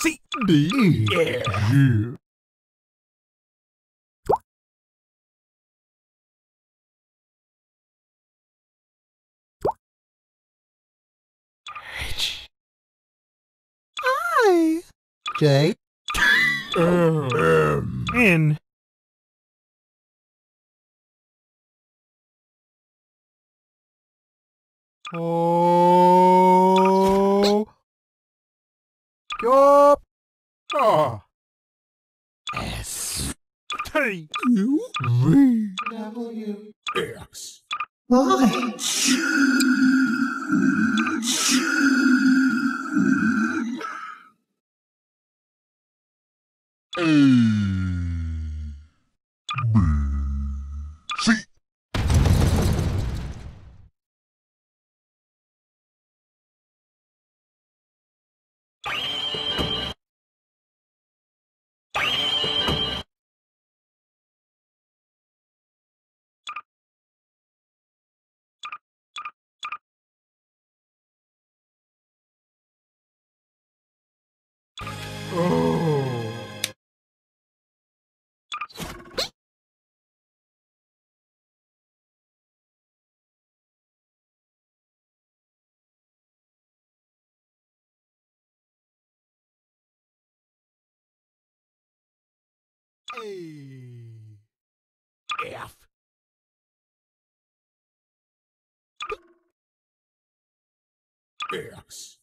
C D yeah. H I J. M N. O Yup. Ah. S T U V W X Y A Oh. F. X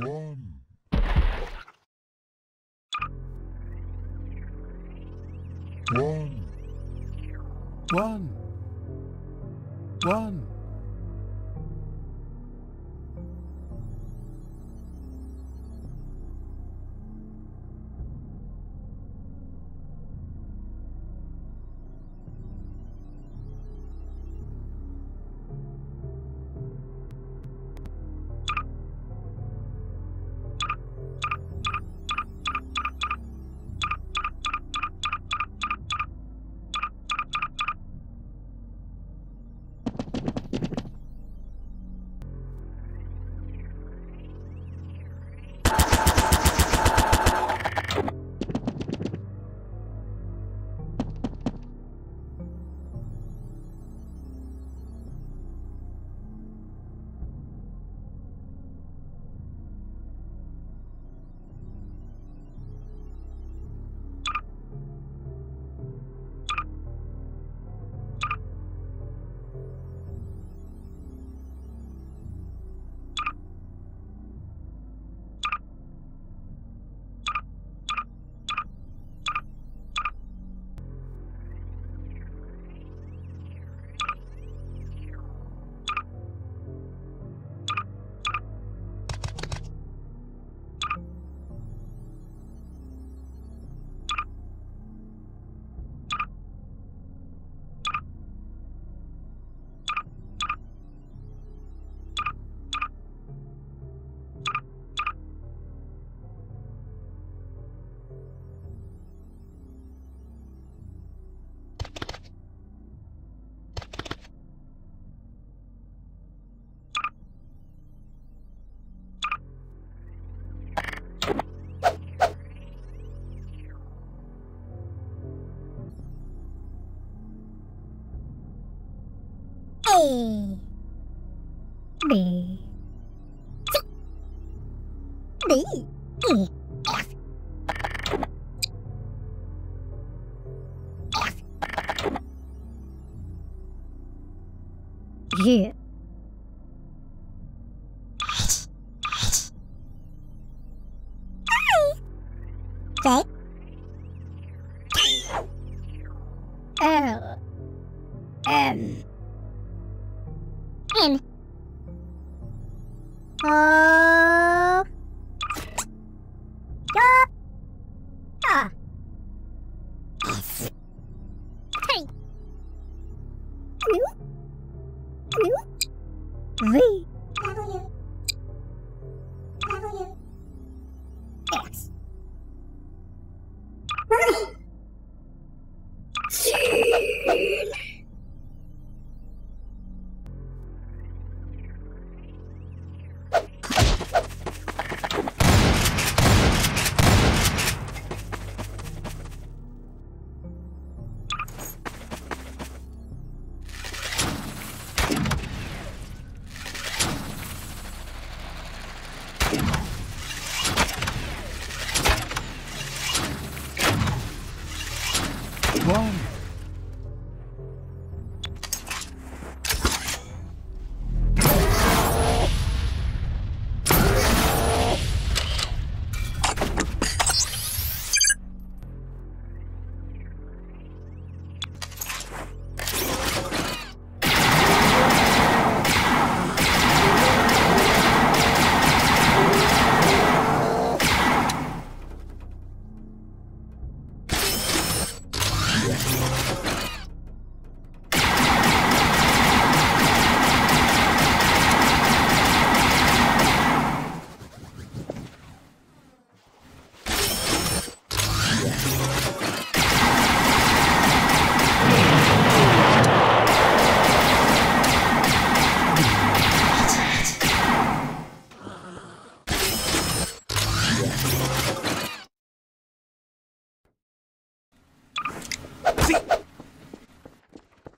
One. One. One. One A B C D E N O uh,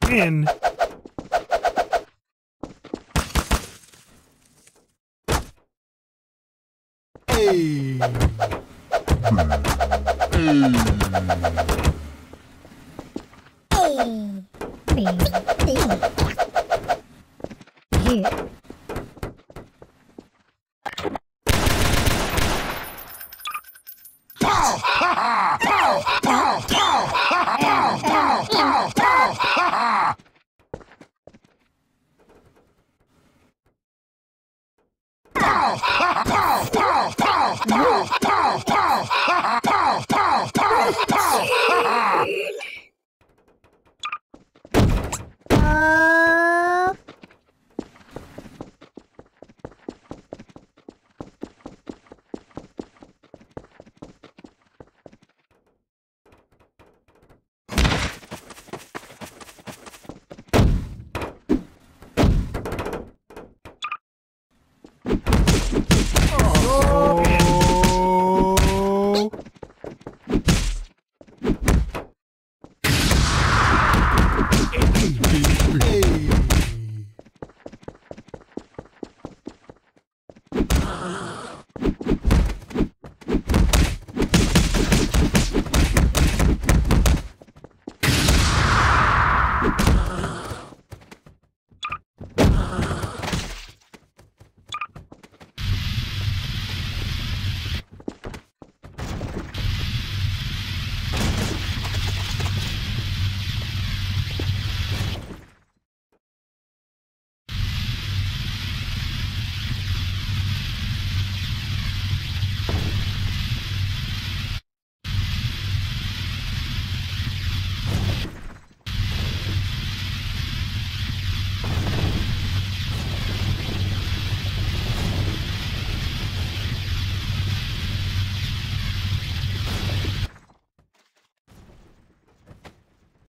win. Hey. A B C F pow, pow, pow, pow, pow, pow, pow.